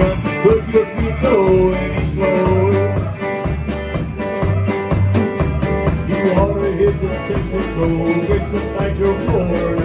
problem, but you keep going slow. You ought to hit the Texas road. fix the fight your floor.